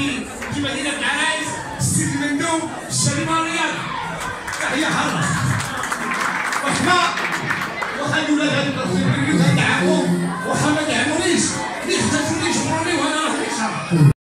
في في مدينه عرايس السيد المندوب الشريمه الرياض تحيه حره وحنا واخا الولاد هذوك الصغيرين تدعمهم واخا ما دعمونيش اللي يحتاجوني يشكروني وأنا راه نشرب